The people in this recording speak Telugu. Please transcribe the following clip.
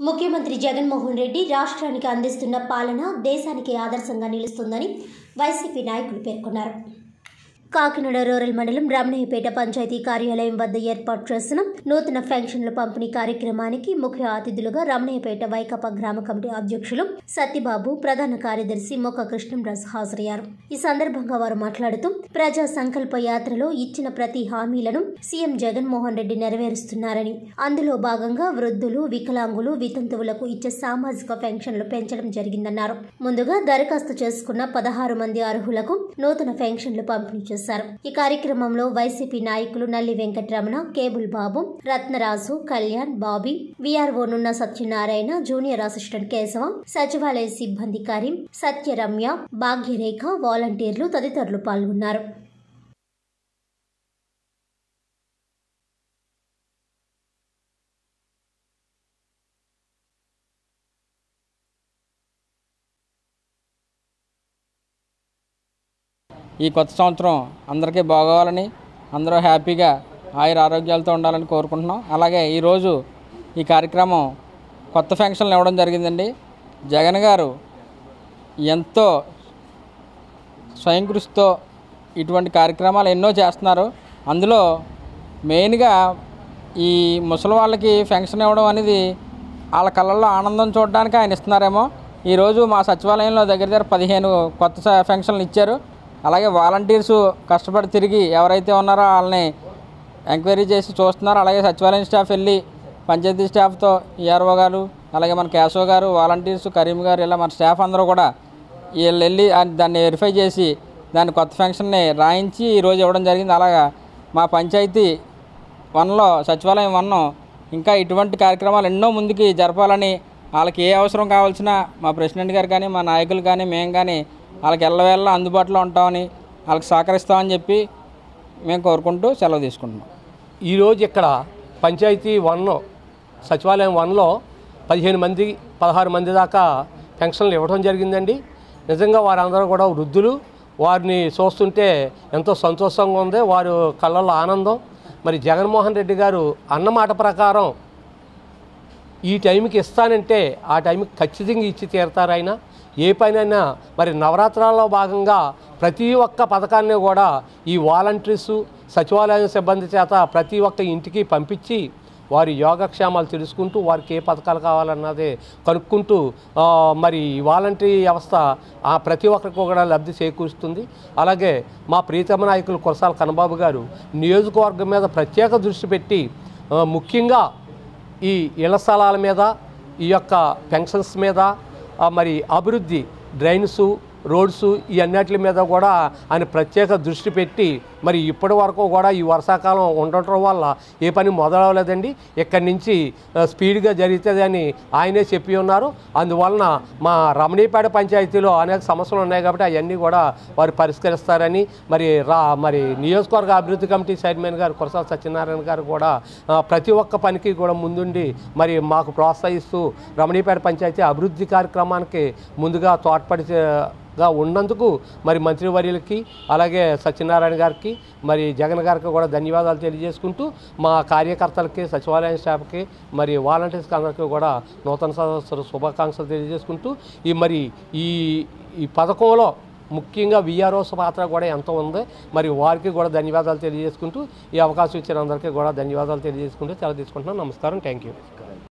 ముఖ్యమంత్రి జగన్మోహన్ రెడ్డి రాష్ట్రానికి అందిస్తున్న పాలన దేశానికి ఆదర్శంగా నిలుస్తుందని వైసీపీ నాయకులు పేర్కొన్నారు. కాకినాడ రూరల్ మండలం రమణయ్యపేట పంచాయతీ కార్యాలయం వద్ద ఏర్పాటు చేసిన నూతన పెన్షన్ల పంపిణీ కార్యక్రమానికి ముఖ్య అతిథులుగా రమణయ్యపేట వైకాపా గ్రామ కమిటీ అధ్యక్షులు సత్యబాబు ప్రధాన కార్యదర్శి మొక్క కృష్ణంరాజు హాజరయ్యారు. ఈ సందర్భంగా వారు మాట్లాడుతూ ప్రజా సంకల్ప యాత్రలో ఇచ్చిన ప్రతి హామీలను సీఎం జగన్మోహన్ రెడ్డి నెరవేరుస్తున్నారని అందులో భాగంగా వృద్ధులు వికలాంగులు వితంతువులకు ఇచ్చే సామాజిక పెన్షన్లు పెంచడం జరిగిందన్నారు. ముందుగా దరఖాస్తు చేసుకున్న పదహారు మంది అర్హులకు నూతన పెన్షన్లు పంపిణీ చేశారు. ఈ కార్యక్రమంలో వైసీపీ నాయకులు Nalli Venkataramana cable Babu Ratnaraju Kalyan Bobby VRO Nunna Satyanarayana junior assistant Keshava సచివాలయ సిబ్బంది కరీం సత్యరమ్య భాగ్యరేఖ వాలంటీర్లు తదితరులు పాల్గొన్నారు. ఈ కొత్త సంవత్సరం అందరికీ బాగోవాలని అందరూ హ్యాపీగా ఆయుర ఆరోగ్యాలతో ఉండాలని కోరుకుంటున్నాం. అలాగే ఈరోజు ఈ కార్యక్రమం కొత్త ఫంక్షన్లు ఇవ్వడం జరిగిందండి. జగన్ గారు ఎంతో స్వయం కృషితో ఇటువంటి కార్యక్రమాలు ఎన్నో చేస్తున్నారు. అందులో మెయిన్గా ఈ ముసలి వాళ్ళకి ఫెన్షన్ ఇవ్వడం అనేది వాళ్ళ కళ్ళల్లో ఆనందం చూడడానికి ఆయన ఇస్తున్నారేమో. ఈరోజు మా సచివాలయంలో దగ్గర దగ్గర పదిహేను కొత్త ఫెన్షన్లు ఫంక్షన్లు ఇచ్చారు. అలాగే వాలంటీర్స్ కష్టపడి తిరిగి ఎవరైతే ఉన్నారో వాళ్ళని ఎంక్వైరీ చేసి చూస్తున్నారు. అలాగే సచివాలయం స్టాఫ్ వెళ్ళి పంచాయతీ స్టాఫ్తో ఈఆర్ఓ గారు అలాగే మన కేశవ గారు వాలంటీర్స్ కరీం గారు ఇలా మన స్టాఫ్ అందరూ కూడా వీళ్ళు వెళ్ళి దాన్ని వెరిఫై చేసి దాన్ని కొత్త ఫంక్షన్ని రాయించి ఈరోజు ఇవ్వడం జరిగింది. అలాగా మా పంచాయతీ వన్లో సచివాలయం వన్ ఇంకా ఇటువంటి కార్యక్రమాలు ఎన్నో ముందుకి జరపాలని వాళ్ళకి ఏ అవసరం కావాల్సిన మా ప్రెసిడెంట్ గారు కానీ మా నాయకులు కానీ మేము కానీ వాళ్ళకి ఎల్లవేళ్ళ అందుబాటులో ఉంటామని వాళ్ళకి సహకరిస్తామని చెప్పి మేము కోరుకుంటూ సెలవు తీసుకుంటున్నాం. ఈరోజు ఇక్కడ పంచాయతీ వన్ సచివాలయం వన్లో పదిహేను మంది పదహారు మంది దాకా పెన్షన్లు ఇవ్వడం జరిగిందండి. నిజంగా వారందరూ కూడా వృద్ధులు వారిని చూస్తుంటే ఎంతో సంతోషంగా ఉంది వారు కళ్ళల్లో ఆనందం. మరి జగన్మోహన్ రెడ్డి గారు అన్నమాట ప్రకారం ఈ టైంకి ఇస్తానంటే ఆ టైంకి ఖచ్చితంగా ఇచ్చి తీరతారు ఆయన. ఏ పనైనా మరి నవరాత్రాల్లో భాగంగా ప్రతి ఒక్క పథకాన్ని కూడా ఈ వాలంటీర్సు సచివాలయం సిబ్బంది చేత ప్రతి ఒక్క ఇంటికి పంపించి వారి యోగక్షేమాలు తెలుసుకుంటూ వారికి ఏ పథకాలు కావాలన్నది కనుక్కుంటూ మరి ఈ వాలంటరీ వ్యవస్థ ఆ ప్రతి ఒక్కరికి కూడా లబ్ధి చేకూరుస్తుంది. అలాగే మా ప్రీతమ నాయకులు కురసాల కన్నబాబు గారు నియోజకవర్గం మీద ప్రత్యేక దృష్టి పెట్టి ముఖ్యంగా ఈ ఇళ్ళ స్థలాల మీద ఈ యొక్క పెన్షన్స్ మీద మరి అభివృద్ధి డ్రైన్స్ రోడ్స్ ఈ అన్నిటి మీద కూడా ఆయన ప్రత్యేక దృష్టి పెట్టి మరి ఇప్పటి వరకు కూడా ఈ వర్షాకాలం ఉండటం వల్ల ఏ పని మొదలవలేదండి. ఇక్కడి నుంచి స్పీడ్గా జరుగుతుందని ఆయనే చెప్పి ఉన్నారు. అందువలన మా రమణీపేట పంచాయతీలో అనేక సమస్యలు ఉన్నాయి కాబట్టి అవన్నీ కూడా వారు పరిష్కరిస్తారని మరి రా మరి నియోజకవర్గ అభివృద్ధి కమిటీ చైర్మన్ గారు కురసాల సత్యనారాయణ గారు కూడా ప్రతి ఒక్క పనికి కూడా ముందుండి మరి మాకు ప్రోత్సహిస్తూ రమణీపేట పంచాయతీ అభివృద్ధి కార్యక్రమానికి ముందుగా తోడ్పడి గా ఉన్నందుకు మరి మంత్రివర్యులకి అలాగే సత్యనారాయణ గారికి మరి జగన్ గారికి కూడా ధన్యవాదాలు తెలియజేసుకుంటూ మా కార్యకర్తలకి సచివాలయం స్టాఫ్కి మరి వాలంటీర్స్కి అందరికీ కూడా నూతన సదస్సు శుభాకాంక్షలు తెలియజేసుకుంటూ ఈ మరి ఈ ఈ పథకంలో ముఖ్యంగా విఆర్ఓస్ పాత్ర కూడా ఎంత ఉంది. మరి వారికి కూడా ధన్యవాదాలు తెలియజేసుకుంటూ ఈ అవకాశం ఇచ్చిన అందరికీ కూడా ధన్యవాదాలు తెలియజేసుకుంటూ చాలా తీసుకుంటున్నాను నమస్కారం. Thank you.